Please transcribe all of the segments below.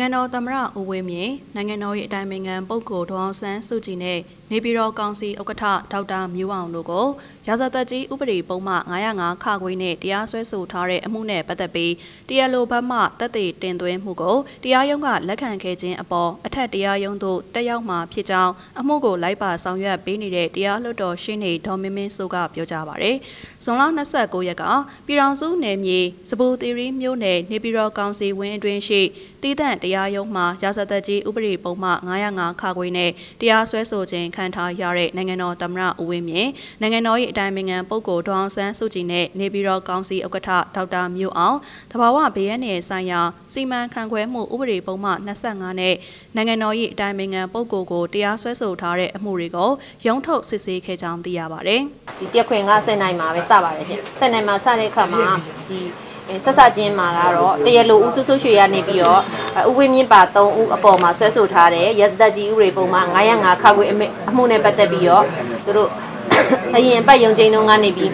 နိုင်ငံတော်သမ္မတဦးဝင်းမြင့်နိုင်ငံတော်၏အတိုင်ပင်ခံပုဂ္ဂိုလ်ဒေါအောင်ဆန်းစုကြည်နဲ့နေပြည်တော်ကောင်စီဥက္ကဋ္ဌဒေါက်တာမျိုးအောင်တို့ကို ရာဇသက်ကြီးဥပဒေပုံမှ905ခခွေးနဲ့တရားစွဲဆိုထားတဲ့အမှုနဲ့ပတ်သက်ပြီးတရားလိုဘက်မှတပ်သေးတင်သွင်းမှုကိုတရားရုံးကလက်ခံခဲ့ခြင်းအပေါ်အထက်တရားရုံးသို့တက်ရောက်မှာဖြစ်ကြောင်းအမှုကိုလိုက်ပါဆောင်ရွက်ပေးနေတဲ့တရားလွှတ်တော်ရှင်းနေဒေါ်မင်းမင်းစိုးကပြောကြားပါရယ်။ဇွန်လ29ရက်ကပြည်ထောင်စုနယ်မြေစပူသီရီမြို့နယ်နေပြည်တော်ကောင်စီဝင်းအတွင်းရှိတည်တံ့တရားရုံးမှရာဇသက်ကြီးဥပဒေပုံမှ905ခခွေးနဲ့တရားစွဲဆိုခြင်းခံထားရတဲ့နိုင်ငံတော်သမ္မတဦးဝင်းမြင့်နိုင်ငံတော်၏အတိုင်ပင်ခံပုဂ္ဂိုလ်ဒေါအောင်ဆန်းစုကြည်နဲ့နေပြည်တော်ကောင်စီဥက္ကဋ္ဌဒေါက်တာမျိုးအောင်တဘာဝဘေးရန်နယ်ဆိုင်ရာစီမံခန့်ခွဲမှုဥပဒေပုံမှ25နဲ့နိုင်ငံတော်၏အတိုင်ပင်ခံပုဂ္ဂိုလ်ကိုတရားစွဲဆိုထားတဲ့အမှုတွေကိုရုံးထုတ်စစ်ဆေးခဲ့ကြောင်းသိရပါတယ်။ဒီတက်ခွင်က7နိုင်မှာပဲစပါတယ်ရှင်။7နိုင်မှာစတဲ့အခါမှာဒီဆက်စချင်းမှာကတော့တရလိုဦးဆွဆွရွှေရနေပြီးတော့ဥဝင်းမြင့်ပါ3ဦးအပေါ်မှာဆွဲဆိုထားတဲ့ရစဒကြီးဥရေပုံမှာ905ခါခွေအမှုနဲ့ပတ်သက်ပြီးတော့သူတို့ အရင်ပတ်ယုံချင်းတုန်းကနေပြီး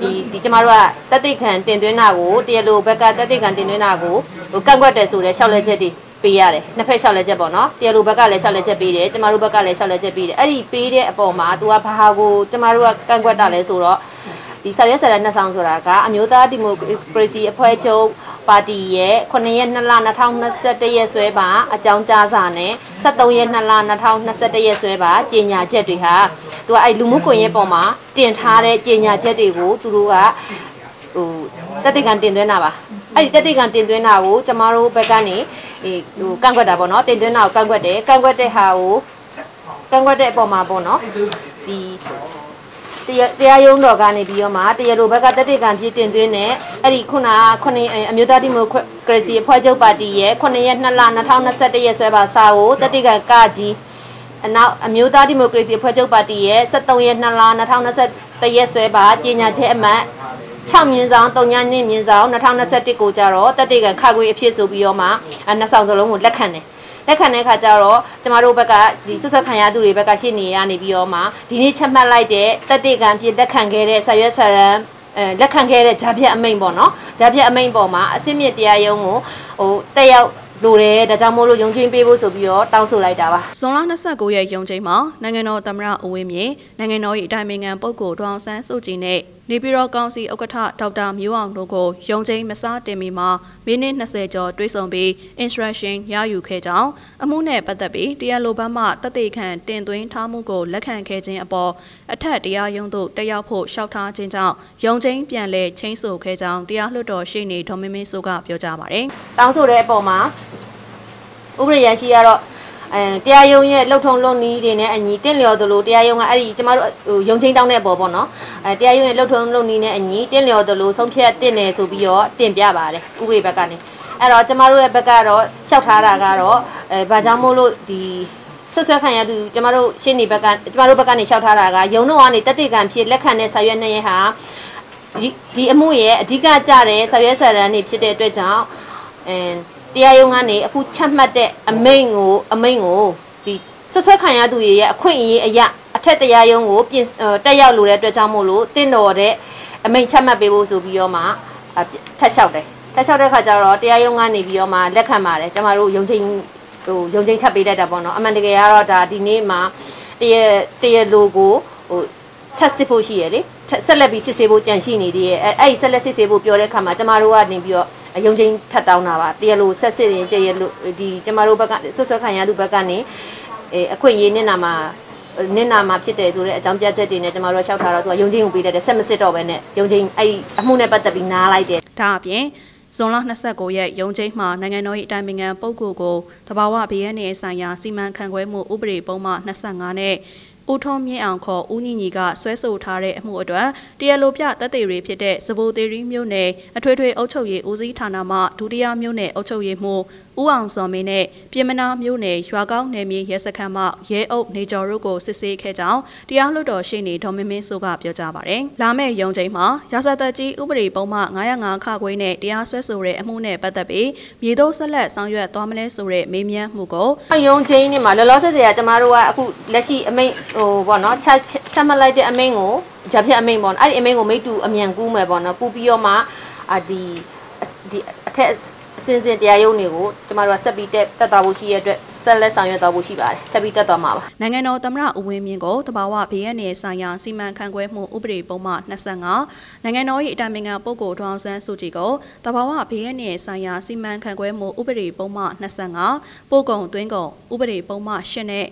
ဒီဒီကျမတို့ကတက်တိခံတင်သွင်းတာကိုတရလိုဘက်ကတက်တိခံတင်သွင်းတာကိုဟိုကန့်ကွက်တယ်ဆိုတဲ့ရှောက်လက်ချက်တွေပေးရတယ်နှစ်ဖက်လျှောက်လက်ချက်ပေါ့နော်တရားလိုဘက်ကလည်းလျှောက်လက်ချက်ပေးတယ်ကျမတို့ဘက်ကလည်းလျှောက်လက်ချက်ပေးတယ်အဲ့ဒီပေးတဲ့အပေါ်မှာ तू ကဘာဟာကိုကျမတို့ကကန့်ကွက်တာလဲဆိုတော့ဒီစာရွက်စာတမ်းနှစ်ဆောင်ဆိုတာကအမျိုးသားဒီမိုကရေစီအဖွဲ့ချုပ်ပါတီရဲ့9ရက်2လ2021ရက်စွဲပါအကြောင်းကြားစာနဲ့73ရက်2လ2021ရက်စွဲပါကြေညာချက်တွေဟာ သူကအဲ့လူမှုကွန်ရက်ပေါ်မှာတင်ထားတဲ့ကြေညာချက်တွေကိုသူတို့ကဟိုတက်တိကန်တင်သွင်းတာပါအဲ့ဒီတက်တိကန်တင်သွင်းတာကိုကျမတို့ဘက်ကနေဟိုကန့်ကွက်တာပေါ့နော်တင်သွင်းတာကိုကန့်ကွက်တယ်ကန့်ကွက်တဲ့ဟာကိုကန့်ကွက်တဲ့အပေါ်မှာပေါ့နော်ဒီတရားရုံးတော်ကနေပြီးတော့မှတရားလိုဘက်ကတက်တဲ့ကံဖြစ်တင်သွင်းတဲ့အဲ့ဒီခုနကခုနှစ်အမျိုးသားဒီမိုကရေစီအဖွဲ့ချုပ်ပါတီရဲ့9ရက်2လ2021ရက်စွဲပါစာကိုတက်တဲ့ကံကကြီး အနောက်အမျိုးသားဒီမိုကရေစီအဖွဲ့ချုပ်ပါတီရဲ့73ရက်2လ2021ရက်စွဲပါကြေညာချက်အမှတ်6မြင်းဆောင်3ညနှစ်မြင်းဆောင်2021ကိုကြတော့တက်တဲ့ကံခါခွေအဖြစ်ဆိုပြီးတော့မှနှစ်ဆောင်စလုံးကိုလက်ခံတယ်လက်ခံတဲ့ခါကျတော့ကျမတို့ဘက်ကဒီဆွဆွခံရသူတွေဘက်ကရှေ့နေရနေပြီးတော့မှဒီနေ့ချက်မှတ်လိုက်တဲ့တက်တေကံပြလက်ခံခဲ့တဲ့ဆရွက်ဆရန်အဲလက်ခံခဲ့တဲ့ဂျာပြက်အမိန်ပေါ့နော်ဂျာပြက်အမိန်ပေါ်မှာအစစ်မြစ်တရားရုံးကိုဟိုတက်ရောက် လိုတယ်ဒါကြောင့်မို့လို့ယုံချင်းပေးဖို့ဆိုပြီးတော့တောင်းဆိုလိုက်တာပါဇွန်လ29ရက်ယုံချင်းမှာနိုင်ငံတော်သမ္မတဦးဝင်းမြင့်နိုင်ငံတော်၏အတိုင်ပင်ခံပုဂ္ဂိုလ်ဒေါအောင်ဆန်းစုကြည်နဲ့နေပြည်တော်ကောင်စီဥက္ကဋ္ဌဒေါက်တာမျိုးအောင်တို့ကိုယုံချင်းမစားတင်မီမှာမိနစ်20ကျော်တွေ့ဆုံပြီး instruction ရယူခဲ့ကြောင်းအမှုနဲ့ပတ်သက်ပြီးတရားလိုဘက်မှတသက်ခံတင်သွင်းထားမှုကိုလက်ခံခဲ့ခြင်းအပေါ်အထက်တရားရုံးသို့တက်ရောက်ဖို့လျှောက်ထားခြင်းကြောင့်ယုံချင်းပြန်လည်ချင်းဆိုခဲ့ကြောင်းတရားလွှတ်တော်ရှေ့နေဒေါ်မင်းမင်းစိုးကပြောကြားပါတယ်။တောင်းဆိုတဲ့အပေါ်မှာဥပဒေရရှိကတော့ အဲတရားရုံးရဲ့လှုပ်ထုံလုံနီးတွေနဲ့အညီတင့်လျော်သလိုတရားရုံးကအဲ့ဒီကျမတို့ဟိုရုံချင်းတောင်းတဲ့အပေါ်ပေါ့နော်အဲတရားရုံးရဲ့လှုပ်ထုံလုံနီးနဲ့အညီတင့်လျော်သလိုဆုံးဖြတ်တင်တယ်ဆိုပြီးတော့တင်ပြပါတယ်ဥပဒေဘက်ကနေအဲ့တော့ကျမတို့ရဲ့ဘက်ကတော့လျှောက်ထားတာကတော့အဲဘာကြောင့်မို့လို့ဒီဆွဆွခံရသူကျမတို့ရှင်းနေဘက်ကကျမတို့ဘက်ကနေလျှောက်ထားတာကယုံတော့ကနေတက်တိကံဖြစ်လက်ခံတဲ့ဆာရွက်နှစ်ရက်ဟာဒီဒီအမှုရဲ့အဓိကကြတဲ့ဆာရွက်ဆာရန်နေဖြစ်တဲ့အတွက်ကြောင့်အဲ တရားရုံးကနေအခုချက်မှတ်တဲ့အမိန့်ကိုအမိန့်ကိုဒီဆွဆွဲခံရသူတွေရဲ့အခွင့်အရေးအရာအထက်တရားရုံးကိုပြင်တက်ရောက်လို့တဲ့အတွက်ကြောင့်မို့လို့တင့်တော်တဲ့အမိန့်ချက်မှတ်ပေးဖို့ဆိုပြီးတော့မှထက်လျှောက်တယ်ထက်လျှောက်တဲ့ခါကျတော့တရားရုံးကနေပြီးတော့မှလက်ခံပါတယ်ကျမတို့ရုံချင်းဟိုရုံချင်းထပ်ပေးတတ်တာပေါ့နော်အမှန်တကယ်ကတော့ဒါဒီနေ့မှာတရတရလိုကိုဟိုထပ်စစ်ဖို့ရှိရလေဆက်လက်ပြီးစစ်ဆေးဖို့ကြံရှိနေသေးရဲ့အဲအဲ့ဒီဆက်လက်စစ်ဆေးဖို့ပြောတဲ့ခါမှာကျမတို့ကနေပြီးတော့ အယုံချင်းထပ်တောင်းတာပါတရားလို့ဆက်စစ်ရင်ကြရလို့ဒီကျမတို့ဘက်ကဆွဆွခံရသူဘက်ကနေအဲအခွင့်အရေးနဲ့နာမှာနင့်နာမှာဖြစ်တယ်ဆိုတဲ့အကြောင်းပြချက်တွေနဲ့ကျမတို့လျှောက်ထားတော့သူကယုံချင်းကိုပေးတယ်ဆက်မစစ်တော့ဘဲနဲ့ယုံချင်းအဲ့အမှုနဲ့ပတ်သက်ပြီးနားလိုက်တယ်ဒါအပြင်ဇွန်လ29ရက်ရုံးချိန်မှာနိုင်ငံတော်၏အတိုင်ပင်ခံပုဂ္ဂိုလ်ကိုတဘာဝဘေးရန်နယ်ဆိုင်ရာစီမံခန့်ခွဲမှုဥပဒေပုံမှ25နဲ့ ဦးထုံးမြင့်အောင်ခေါ်ဦးညီညီကဆွဲဆိုထားတဲ့အမှုအတွက်တရားလိုပြတပ်သေးတွေဖြစ်တဲ့စပိုသေးရီမြို့နယ်အထွေထွေအုပ်ချုပ်ရေးဦးစီးဌာနမှဒုတိယမြို့နယ်အုပ်ချုပ်ရေးမှူးဦးအောင်စော်မင်းနဲ့ပြည်မနာမြို့နယ်ရွာကောင်းနယ်မြေရဲစခန်းမှရဲအုပ်နေကျော်တို့ကိုစစ်ဆေးခဲ့ကြောင်းတရားလွှတ်တော်ရှေ့နေဒေါ်မင်းမင်းစိုးကပြောကြားပါတယ်။လာမယ့်ရုံးချိန်မှာရာဇသက်ကြီးဥပဒေပုံမှ905ခခွေးနဲ့တရားစွဲဆိုတဲ့အမှုနဲ့ပတ်သက်ပြီးမြေတို့ဆက်လက်ဆောင်ရွက်သွားမလဲဆိုတဲ့မေးမြန်းမှုကိုရုံးချိန်နဲ့မှာလောလောဆယ်ဆယ်ကကျမတို့ကအခုလက်ရှိအမိန့်ဟိုပေါ့နော်ချက်ချက်မှတ်လိုက်တဲ့အမိန့်ကိုဂျာဖြတ်အမိန့်ပေါ့အဲ့ဒီအမိန့်ကိုမိတူအမြန်ကူးမယ်ပေါ့နော်ကူးပြီးတော့မှအာဒီဒီအထက်အစဉ်စဉ်တရားရုံးတွေကိုကျမတို့ကဆက်ပြီးတက်တက်သွားဖို့ရှိရတဲ့အတွက်ဆက်လက်ဆောင်ရွက်သွားဖို့ရှိပါတယ်ထပ်ပြီးတက်သွားမှာပါနိုင်ငံတော်သမ္မတဦးဝင်းမြင့်ကိုတဘာဝဘေးရန်နယ်ဆိုင်ရာစီမံခန့်ခွဲမှုဥပဒေပုံမှ25နိုင်ငံတော်၏အတိုင်ပင်ခံပုဂ္ဂိုလ်ဒေါအောင်ဆန်းစုကြည်ကိုတဘာဝဘေးရန်နယ်ဆိုင်ရာစီမံခန့်ခွဲမှုဥပဒေပုံမှ25ပို့ကုန်သွင်းကုန်ဥပဒေပုံမှ8နဲ့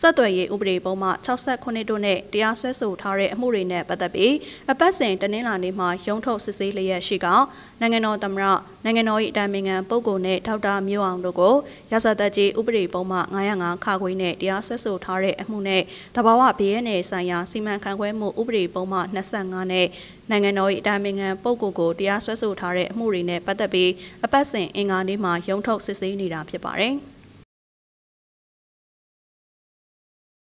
ဆက်သွယ်ရေးဥပဒေပုံမှ68တို့နဲ့တရားစွဲဆိုထားတဲ့အမှုတွေနဲ့ပတ်သက်ပြီးအပတ်စဉ်တနင်္လာနေ့မှာရုံးထုတ်စစ်ဆေးလျက်ရှိကနိုင်ငံတော်သမ္မတနိုင်ငံတော်၏အတိုင်ပင်ခံပုဂ္ဂိုလ်နဲ့ဒေါက်တာမျိုးအောင်တို့ကိုရာဇသက်ကြီးဥပဒေပုံမှ905ခါခွေနဲ့တရားစွဲဆိုထားတဲ့အမှုနဲ့တဘာဝဘေးရနယ်ဆိုင်ရာစီမံခန့်ခွဲမှုဥပဒေပုံမှ25နဲ့နိုင်ငံတော်၏အတိုင်ပင်ခံပုဂ္ဂိုလ်ကိုတရားစွဲဆိုထားတဲ့အမှုတွေနဲ့ပတ်သက်ပြီးအပတ်စဉ်အင်္ဂါနေ့မှာရုံးထုတ်စစ်ဆေးနေတာဖြစ်ပါတယ်။